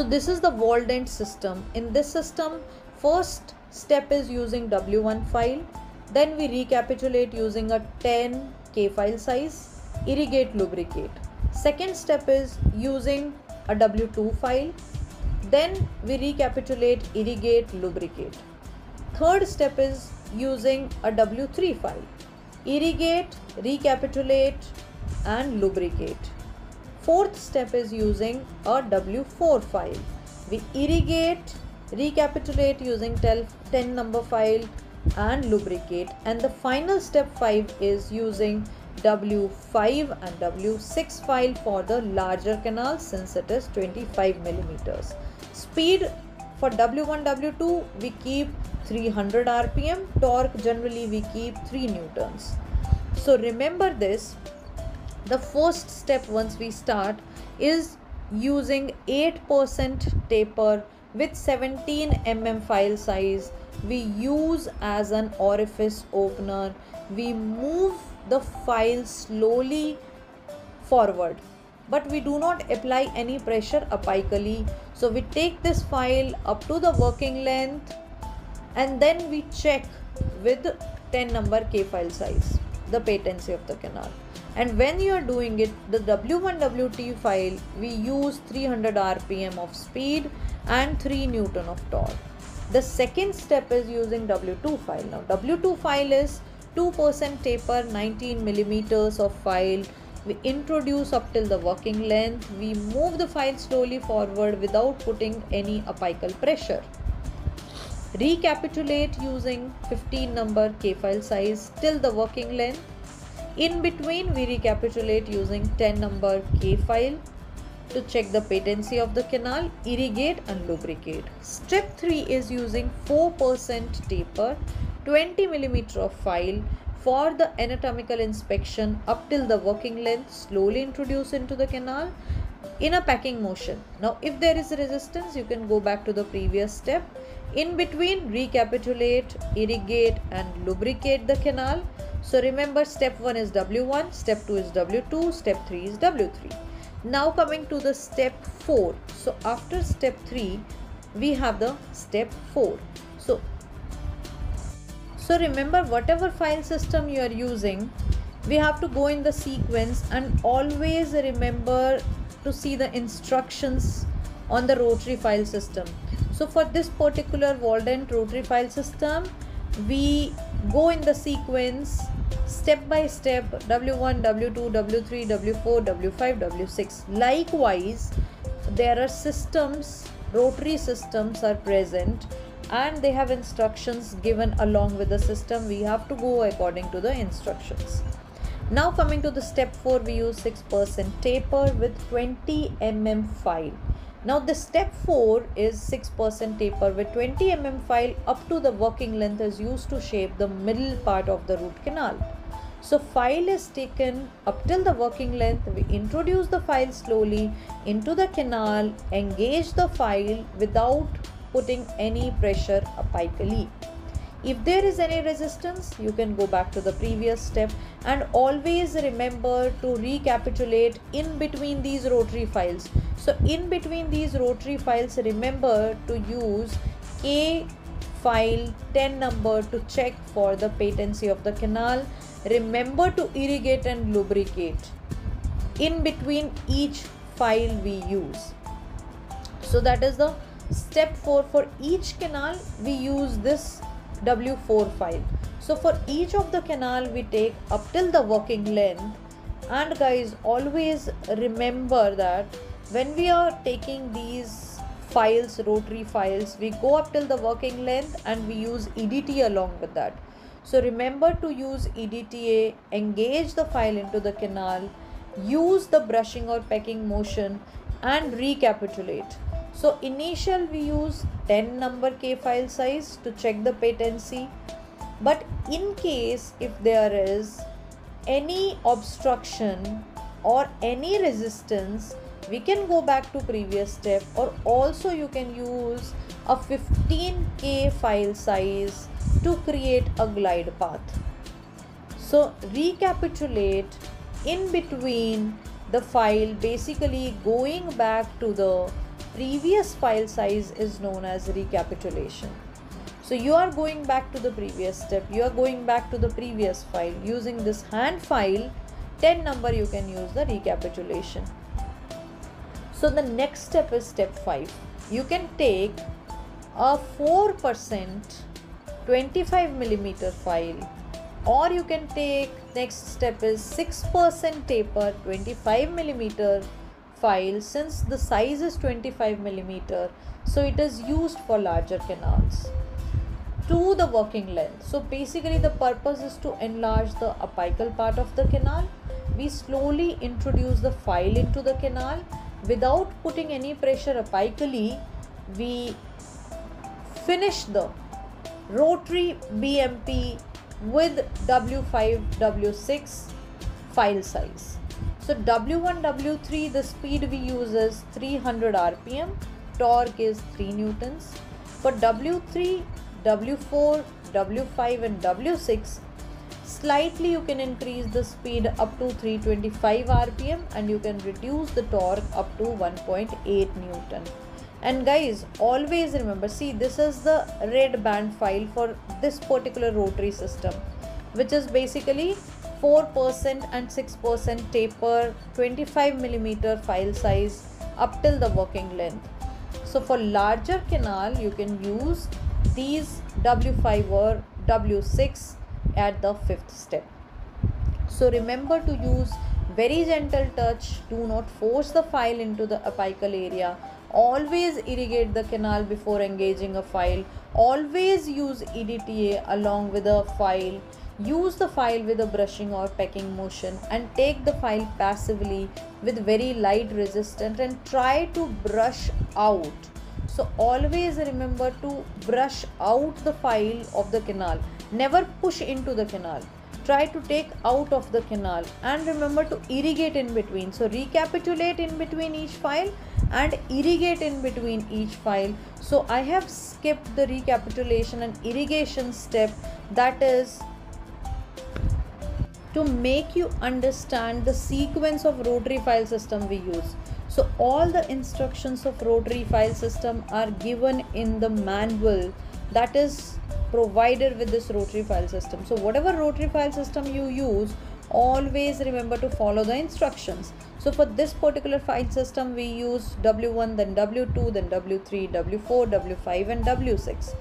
so this is the Waldent system. In this system first step is using w1 file. Then we recapitulate using a 10 k file size irrigate lubricate. Second step is using a w2 file. Then we recapitulate irrigate lubricate. Third step is using a w3 file. Irrigate recapitulate and lubricate fourth step is using a w4 file we irrigate recapitulate using 10 number file and lubricate and the final step 5 is using W5 and W6 file for the larger canal since it is 25 millimeters. Speed for W1, W2 we keep 300 rpm, torque generally we keep 3 newtons. So remember this, the first step once we start is using 8% taper with 17 mm file size. We use as an orifice opener. We move the file slowly forward but we do not apply any pressure apically. So we take this file up to the working length and then we check with 10 number k file size the patency of the canal and when you are doing it the w1 wt file we use 300 rpm of speed and 3 newton of torque. The second step is using w2 file. Now w2 file is 2% taper 19 millimeters of file. We introduce up till the working length. We move the file slowly forward without putting any apical pressure. Recapitulate using 15 number k file size till the working length in between we recapitulate using 10 number k file to check the patency of the canal, irrigate and lubricate. Step 3 is using 4% taper, 20 mm of file for the anatomical inspection up till the working length slowly introduce into the canal in a packing motion. Now if there is resistance you can go back to the previous step. In between recapitulate, irrigate and lubricate the canal. So remember step 1 is W1, step 2 is W2, step 3 is W3 now coming to the step 4 so after step 3 we have the step 4 so so remember whatever file system you are using we have to go in the sequence and always remember to see the instructions on the rotary file system. So for this particular Waldent rotary file system we go in the sequence step by step w1 w2 w3 w4 w5 w6 likewise there are systems rotary systems are present and they have instructions given along with the system. We have to go according to the instructions. Now coming to the step 4 we use 6% taper with 20 mm file now the step 4 is 6% taper with 20 mm file up to the working length is used to shape the middle part of the root canal. So file is taken up till the working length. We introduce the file slowly into the canal, engage the file without putting any pressure apically. If there is any resistance, you can go back to the previous step and always remember to recapitulate in between these rotary files. So in between these rotary files, remember to use a file 10 number to check for the patency of the canal. Remember to irrigate and lubricate in between each file we use. So that is the step 4 for each canal we use this W4 file. So for each of the canal we take up till the working length and guys always remember that when we are taking these files rotary files we go up till the working length and we use EDTA along with that. So remember to use EDTA, engage the file into the canal, use the brushing or pecking motion and recapitulate. So initial we use 10 number K file size to check the patency. But in case if there is any obstruction or any resistance, we can go back to previous step or also you can use a 15k file size to create a glide path. So recapitulate in between the file basically going back to the previous file size is known as recapitulation. So you are going back to the previous step. You are going back to the previous file. Using this hand file, 10 number you can use the recapitulation. So the next step is step 5. You can take a 4% 25 millimeter file or you can take next step is 6% taper 25 millimeter file since the size is 25 millimeter so it is used for larger canals to the working length. So basically the purpose is to enlarge the apical part of the canal. We slowly introduce the file into the canal. Without putting any pressure apically we finish the rotary BMP with W5, W6 file size. So W1, W3 the speed we use is 300 rpm, torque is 3 newtons. For W3, W4, W5 and W6 slightly you can increase the speed up to 325 rpm and you can reduce the torque up to 1.8 newton and guys always remember see this is the red band file for this particular rotary system which is basically 4% and 6% taper 25 millimeter file size up till the working length. So for larger canal you can use these w5 or w6 at the fifth step. So remember to use very gentle touch. Do not force the file into the apical area. Always irrigate the canal before engaging a file. Always use edta along with a file use the file with a brushing or pecking motion and take the file passively with very light resistance and try to brush out. So always remember to brush out the file of the canal. Never push into the canal. Try to take out of the canal and remember to irrigate in between. So recapitulate in between each file and irrigate in between each file. So i have skipped the recapitulation and irrigation step. That is to make you understand the sequence of rotary file system we use. So all the instructions of rotary file system are given in the manual that is provided with this rotary file system. So whatever rotary file system you use always remember to follow the instructions. So for this particular file system we use w1 then w2 then w3 w4 w5 and w6